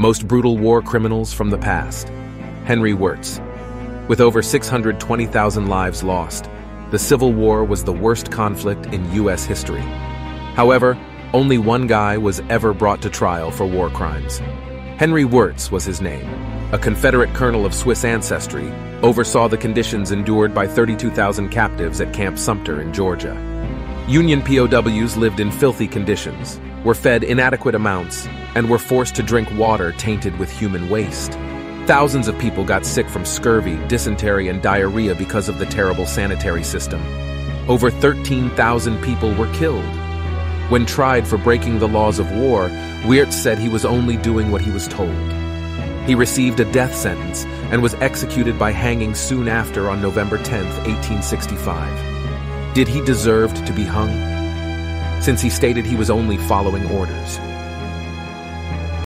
most brutal war criminals from the past. Henry Wirz. With over 620,000 lives lost, the Civil War was the worst conflict in U.S. history. However, only one guy was ever brought to trial for war crimes. Henry Wirz was his name. A Confederate colonel of Swiss ancestry, oversaw the conditions endured by 32,000 captives at Camp Sumter in Georgia. Union POWs lived in filthy conditions, were fed inadequate amounts, and were forced to drink water tainted with human waste. Thousands of people got sick from scurvy, dysentery, and diarrhea because of the terrible sanitary system. Over 13,000 people were killed. When tried for breaking the laws of war, Wirz said he was only doing what he was told. He received a death sentence and was executed by hanging soon after on November 10, 1865. Did he deserve to be hung? Since he stated he was only following orders.